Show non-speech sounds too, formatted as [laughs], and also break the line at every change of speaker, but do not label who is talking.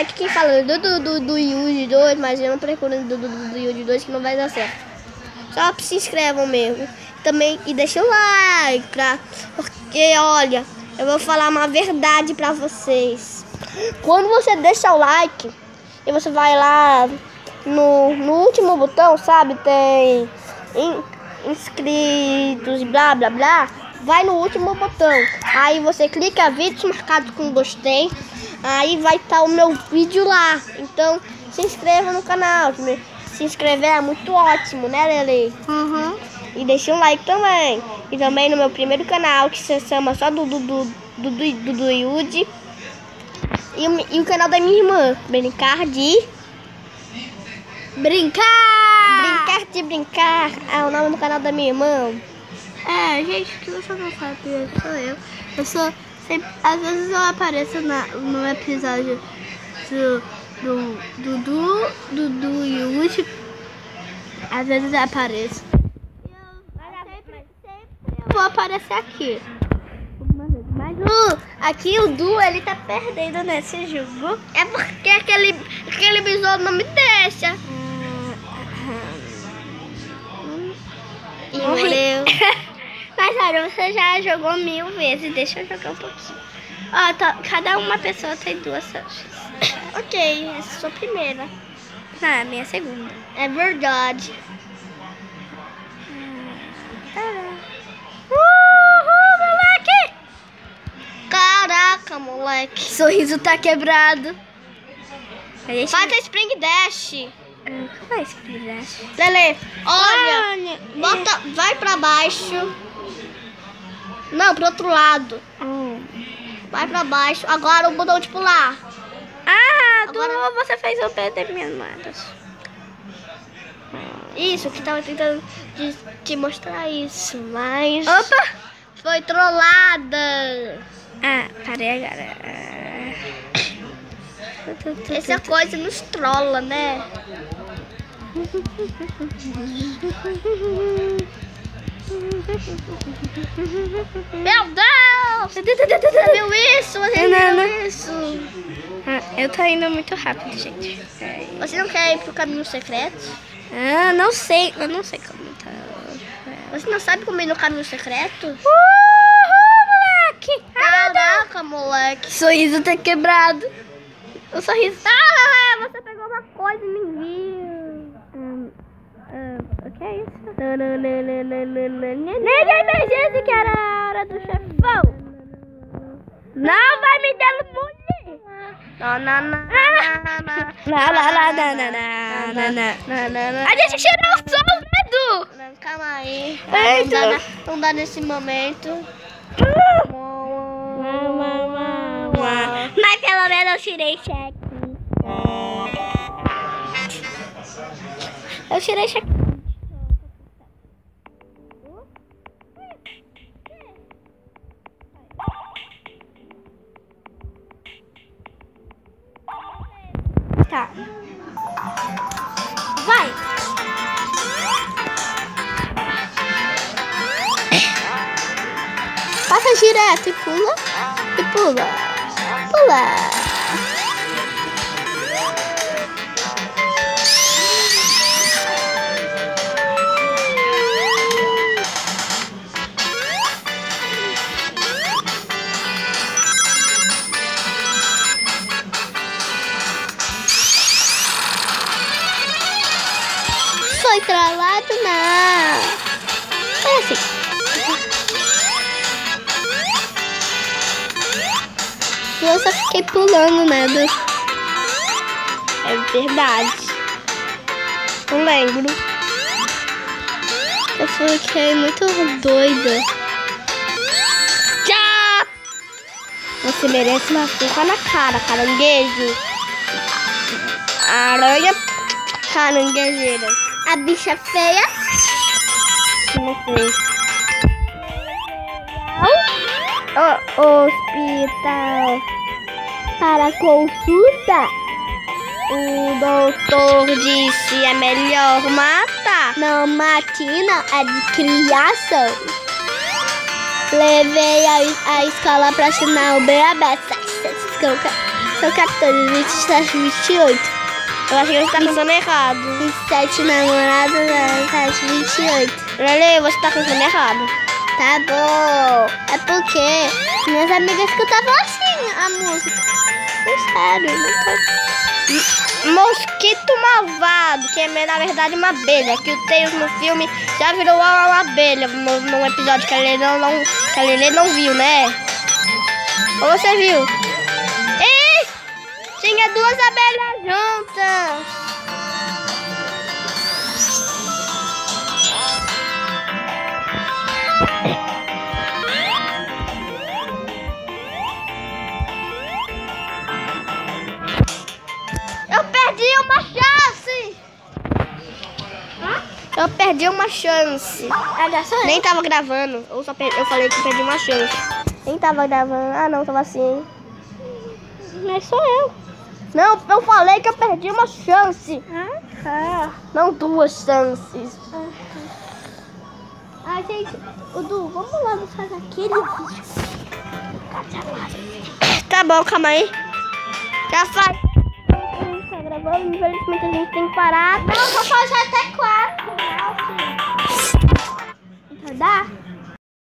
Olha aqui quem fala do do do, do Yuji 2, mas eu não procuro do, do, do Yuji 2 que não vai dar certo. Só se inscrevam mesmo. Também e deixa o like pra. Porque olha, eu vou falar uma verdade pra vocês. Quando você deixa o like e você vai lá no, no último botão, sabe? Tem in, inscritos e blá blá blá. Vai no último botão. Aí você clica vídeos marcados com gostei. Aí vai estar o meu vídeo lá. Então se inscreva no canal. Se inscrever é muito ótimo, né, Lele?
Uhum.
E deixa um like também. E também no meu primeiro canal, que se chama só do, do, do Yudi. E, o- e o canal da minha irmã, Brincar de
Brincar!
Brincar de Brincar. É o nome do canal da minha irmã.
É, gente, o que você não sabe sou eu. Eu sou. Sempre, às vezes eu apareço na, no episódio do. Do. Do. Do. Do. Do Yuji. Às vezes eu apareço. E eu sempre, sempre eu vou aparecer aqui. Mas o, aqui o Du ele tá perdendo nesse jogo.
É porque aquele, aquele besouro não me deixa. E morreu.
Olha, você já jogou mil vezes. Deixa eu jogar um pouquinho. Ó, tá- cada uma pessoa tem duas chances. [coughs]
ok, essa é a sua primeira.
Não, é a minha segunda.
É verdade.
Uhul, moleque!
Caraca, moleque.
Sorriso tá quebrado. Gente
a Spring Dash.
Como é esse pedaço?
Lele, olha.
Olha,
Bota, vai pra baixo. Não, pro outro lado.
Hum.
Vai pra baixo. Agora o botão de pular.
Ah,
Agora-
tu, você fez eu perder minhas matas.
Isso, que tava tentando te, te mostrar isso, mas
Opa!
foi trollada.
Ah, parei agora.
Essa coisa nos trolla, né? [laughs] Meu Deus! Você viu isso? Você
Não, não.
viu isso?
Ah, eu tô indo muito rápido, gente.
Você não quer ir pro caminho secreto?
Ah, não sei. Eu não sei como tá.
Você não sabe como ir no caminho secreto?
Uhul, moleque!
Caraca, moleque.
Sorriso tá quebrado. O sorriso.
Ah, você pegou uma coisa e viu.
Hum, ah, o que é isso?
Ninguém
Ninguém emergência que era a hora do chefão. Não vai me na, na. A gente tirou o som.
Não, Calma aí. Não dá nesse momento.
Mas pelo menos eu tirei cheque. Eu tirei cheque. Tá. Vai. Passa direto e pula. E pula. Pula. Foi trollado, não. Foi assim. Eu só fiquei pulando nada.
É verdade. Não lembro.
Eu fiquei muito doida.
Tchau! Você merece uma surra na cara, caranguejo. Aranha caranguejeira.
A bicha feia.
O hospital
Para consulta.
O doutor disse é melhor matar.
Não, matina é de criação. Levei a, a escola pra assinar o beabé. São 14, 27, 28.
Eu acho que você tá contando errado.
27 namorados, 27, 28.
Lele, você tá contando errado.
Tá bom. É porque minhas amigas escutavam assim a música. É sério, não tô...
Mosquito malvado, que é na verdade uma abelha, que o Tails no filme já virou uma abelha num episódio que a Lele não, não, que a Lele não viu, né? Ou você viu? Tinha duas abelhas juntas! Eu perdi uma chance! Eu perdi uma chance. Nem tava gravando. Eu só eu falei que perdi uma chance. Nem tava gravando. Ah não, tava assim.
Mas sou eu.
Não, eu falei que eu perdi uma chance.
Ah, tá.
Não duas chances.
Ah, gente, o Du, vamos lá fazer aquele vídeo.
Tá bom, calma aí. Já faz. Tá gravando, infelizmente a gente tem que parar.
Não, vou fazer até quatro. Não, filho. Então dá?